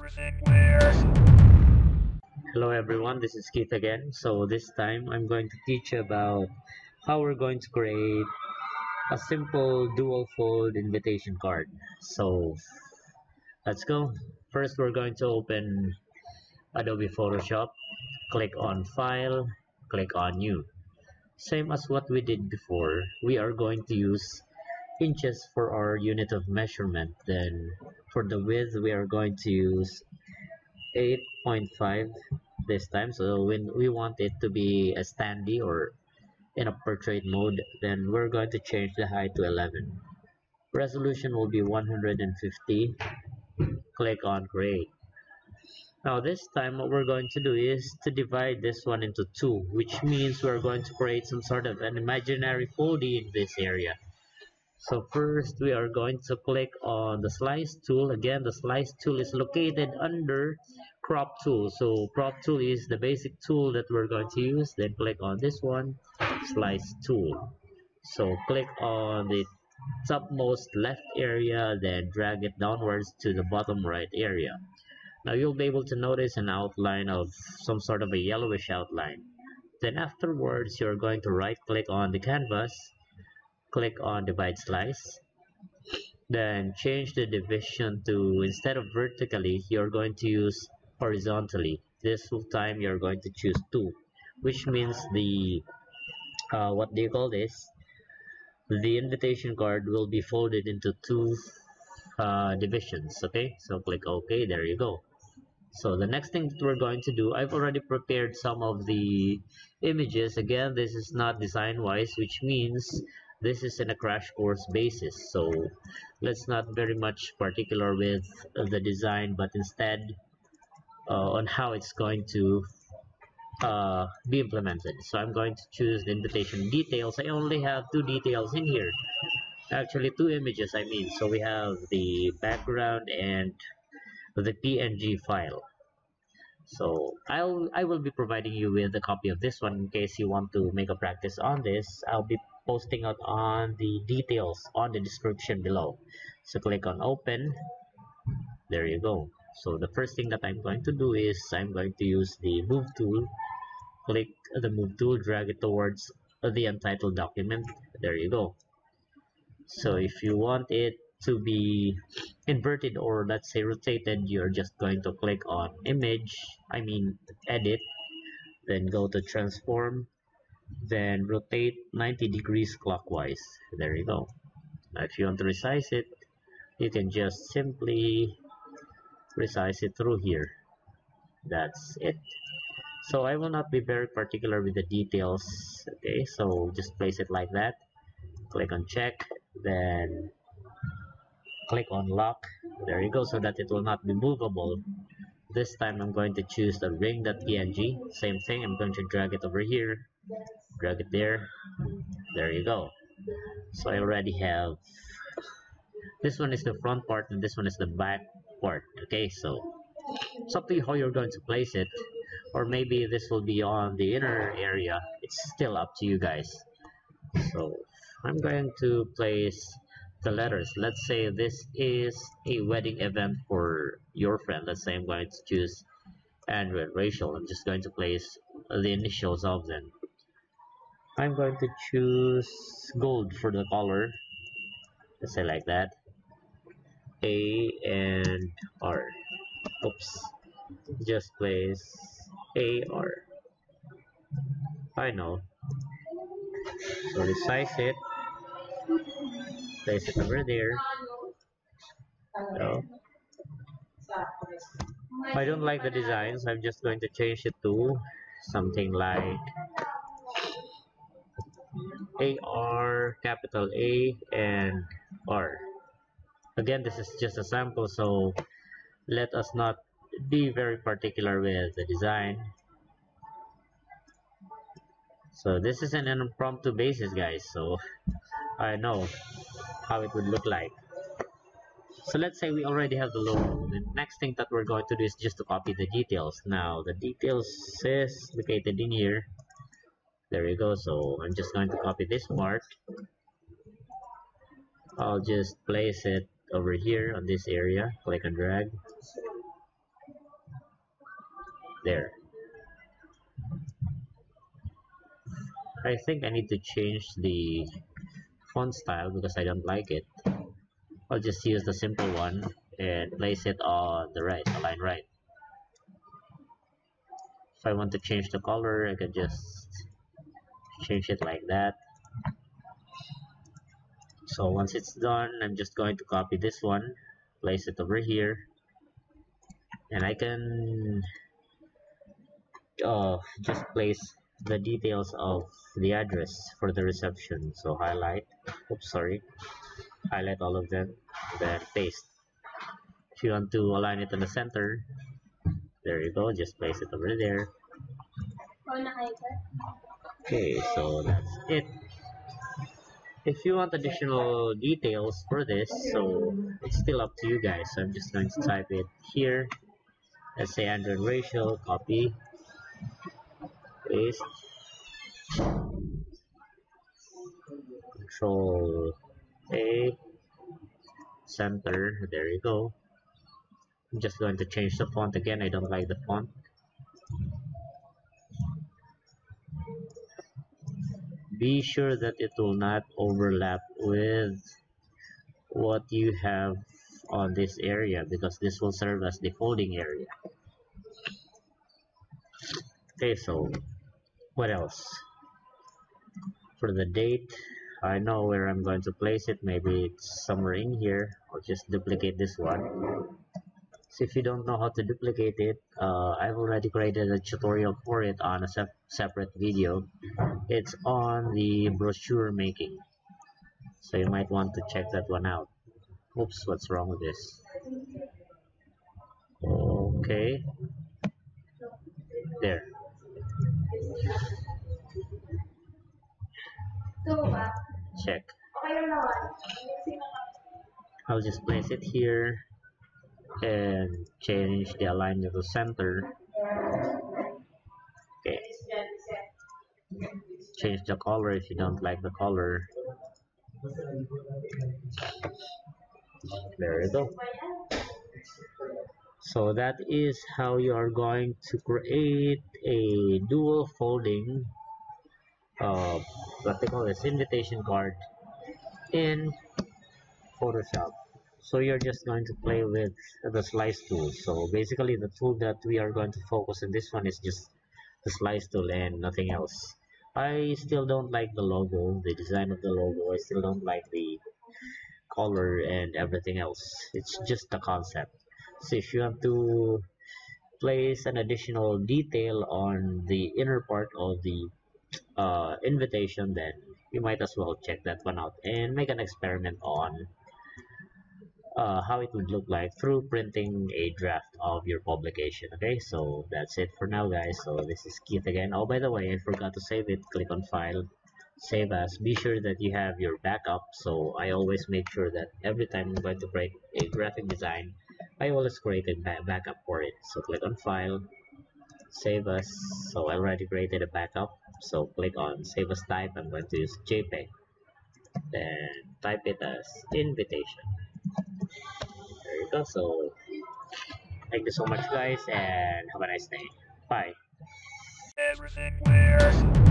everything. Hello everyone, this is Keith again. So this time I'm going to teach you about how we're going to create a simple dual fold invitation card. So let's go. First we're going to open Adobe Photoshop, click on File, click on New. Same as what we did before, we are going to use inches for our unit of measurement. Then for the width we are going to use 8.5 this time. So when we want it to be a standy or in a portrait mode then we're going to change the height to 11 resolution will be 150 click on create now this time what we're going to do is to divide this one into two which means we're going to create some sort of an imaginary foldy in this area so first we are going to click on the slice tool. Again the slice tool is located under crop tool. So crop tool is the basic tool that we're going to use. Then click on this one slice tool. So click on the topmost left area then drag it downwards to the bottom right area. Now you'll be able to notice an outline of some sort of a yellowish outline. Then afterwards you're going to right click on the canvas click on divide slice then change the division to instead of vertically you're going to use horizontally. This time you're going to choose 2 which means the uh, what do you call this the invitation card will be folded into two uh, divisions okay? So click OK there you go. So the next thing that we're going to do I've already prepared some of the images. Again this is not design wise which means this is in a crash course basis so let's not very much particular with the design but instead uh, on how it's going to uh, be implemented. So I'm going to choose the invitation details. I only have two details in here. Actually two images I mean. So we have the background and the PNG file. So I'll I will be providing you with a copy of this one in case you want to make a practice on this. I'll be posting out on the details on the description below. So click on open. There you go. So the first thing that I'm going to do is I'm going to use the move tool. Click the move tool drag it towards the untitled document. There you go. So if you want it to be inverted or let's say rotated you're just going to click on image I mean edit then go to transform then rotate 90 degrees clockwise. There you go. Now if you want to resize it you can just simply resize it through here. That's it. So I will not be very particular with the details okay? So just place it like that. Click on check then click on lock. There you go so that it will not be movable. This time I'm going to choose the ring.png same thing I'm going to drag it over here drag it there. There you go. So I already have this one is the front part and this one is the back part okay? So it's up to you how you're going to place it. Or maybe this will be on the inner area. It's still up to you guys. So I'm going to place the letters. Let's say this is a wedding event for your friend. Let's say I'm going to choose Andrew and Rachel I'm just going to place the initials of them I'm going to choose gold for the color. Let's say like that. A and R. Oops. Just place A R. I know. So resize it. Place it over there. So I don't like the designs. I'm just going to change it to something like AR capital A and R. Again this is just a sample so let us not be very particular with the design. So this is an impromptu basis guys so I know how it would look like. So let's say we already have the logo. The next thing that we're going to do is just to copy the details. Now the details is located in here there you go. So I'm just going to copy this part. I'll just place it over here on this area click and drag. There. I think I need to change the font style because I don't like it. I'll just use the simple one and place it on the right align right. If I want to change the color I can just change it like that. So once it's done I'm just going to copy this one place it over here and I can uh, just place the details of the address for the reception. So highlight oops sorry highlight all of them then paste. If you want to align it in the center there you go just place it over there okay so that's it. If you want additional details for this so it's still up to you guys. So i'm just going to type it here. Let's say Andrew and Rachel, copy paste. Control a center there you go. I'm just going to change the font again. I don't like the font be sure that it will not overlap with what you have on this area because this will serve as the folding area. Okay so what else? For the date I know where I'm going to place it. Maybe it's somewhere in here. I'll just duplicate this one if you don't know how to duplicate it uh, I've already created a tutorial for it on a se separate video. It's on the brochure making. So you might want to check that one out. Oops what's wrong with this? Okay. There. Check. I'll just place it here and change the alignment to center. Okay. Change the color if you don't like the color. There you go. So that is how you are going to create a dual folding uh, what they call this invitation card in Photoshop so you're just going to play with the slice tool. So basically the tool that we are going to focus in this one is just the slice tool and nothing else. I still don't like the logo the design of the logo. I still don't like the color and everything else. It's just the concept. So if you have to place an additional detail on the inner part of the uh, invitation then you might as well check that one out and make an experiment on uh, how it would look like through printing a draft of your publication okay? So that's it for now guys. So this is Keith again. Oh by the way I forgot to save it. Click on file. Save as. Be sure that you have your backup. So I always make sure that every time I'm going to create a graphic design I always create a backup for it. So click on file. Save as. So I already created a backup. So click on save as type. I'm going to use JPEG then type it as invitation there you go so thank you so much guys and have a nice day. Bye. Everything weird